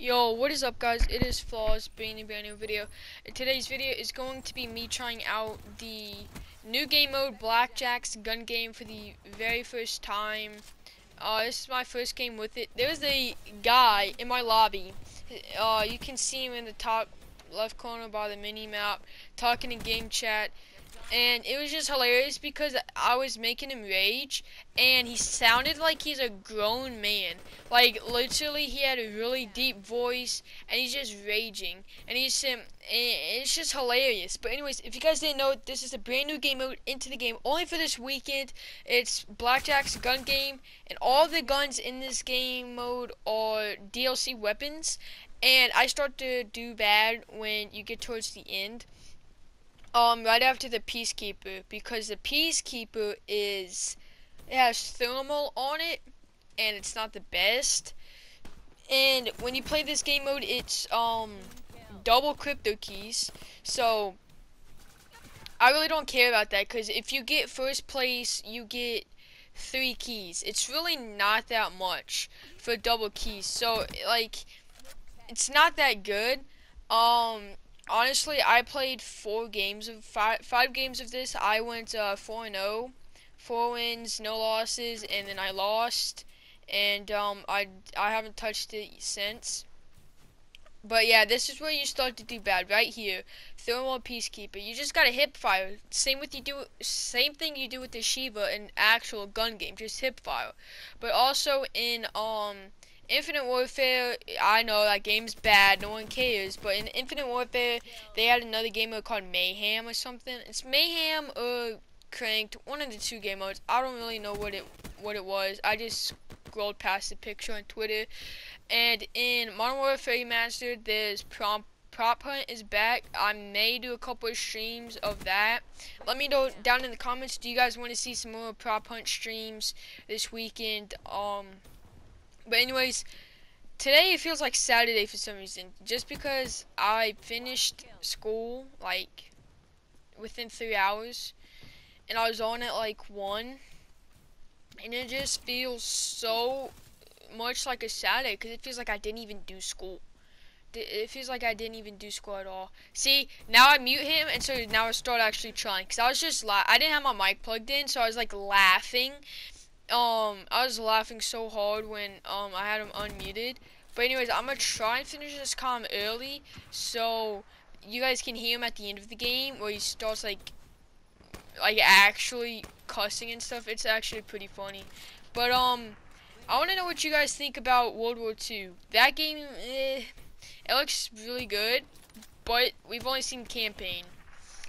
Yo, what is up guys? It is Flaws bringing a brand new video. Today's video is going to be me trying out the new game mode Blackjack's gun game for the very first time. Uh, this is my first game with it. There's a guy in my lobby. Uh, you can see him in the top left corner by the mini map talking in game chat and it was just hilarious because I was making him rage, and he sounded like he's a grown man. Like literally, he had a really deep voice, and he's just raging, and he's um, it's just hilarious. But anyways, if you guys didn't know, this is a brand new game mode into the game only for this weekend. It's Blackjack's gun game, and all the guns in this game mode are DLC weapons. And I start to do bad when you get towards the end um, right after the Peacekeeper because the Peacekeeper is it has thermal on it and it's not the best. And when you play this game mode, it's um double crypto keys. So I really don't care about that because if you get first place, you get three keys. It's really not that much for double keys. So like, it's not that good. Um, honestly, I played four games of five five games of this. I went uh, four and zero, oh. four wins, no losses, and then I lost, and um, I I haven't touched it since. But yeah, this is where you start to do bad right here. Thermal Peacekeeper. You just gotta hip fire. Same with you do same thing you do with the Shieva in actual gun game, just hip fire. But also in um Infinite Warfare, I know that game's bad, no one cares, but in Infinite Warfare, they had another game mode called Mayhem or something. It's Mayhem or Cranked, one of the two game modes. I don't really know what it what it was. I just scrolled past the picture on Twitter. And in Modern Warfare Remastered, there's Prompt Prop Hunt is back. I may do a couple of streams of that. Let me know down in the comments. Do you guys want to see some more Prop Hunt streams this weekend? Um, but anyways, today it feels like Saturday for some reason. Just because I finished school like within three hours, and I was on at like one, and it just feels so much like a Saturday because it feels like I didn't even do school. It feels like I didn't even do school at all. See, now I mute him, and so now I start actually trying. Because I was just, I didn't have my mic plugged in, so I was like laughing um, I was laughing so hard when um I had him unmuted. But anyways, I'm gonna try and finish this com early so you guys can hear him at the end of the game where he starts like like actually cussing and stuff. It's actually pretty funny. But um, I want to know what you guys think about World War II. That game, eh, it looks really good, but we've only seen campaign.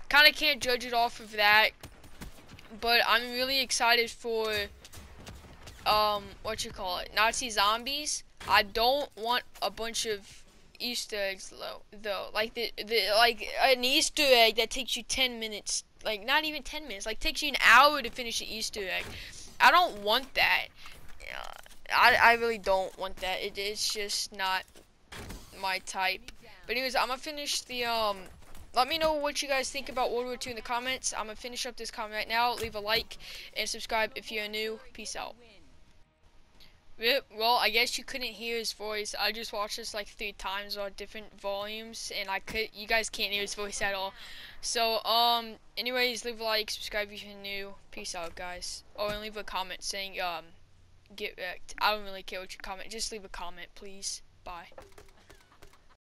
Kind of can't judge it off of that, but I'm really excited for um, what you call it, Nazi zombies. I don't want a bunch of Easter eggs though. Though, like the the like an Easter egg that takes you ten minutes, like not even ten minutes, like takes you an hour to finish an Easter egg. I don't want that. I I really don't want that. It, it's just not my type. But anyways, I'm gonna finish the um. Let me know what you guys think about World War II in the comments. I'm gonna finish up this comment right now. Leave a like and subscribe if you're new. Peace out. Well, I guess you couldn't hear his voice. I just watched this like three times on different volumes, and I could. You guys can't hear his voice at all. So, um, anyways, leave a like, subscribe if you're new. Peace out, guys. Oh, leave a comment saying, um, get wrecked. I don't really care what you comment. Just leave a comment, please. Bye.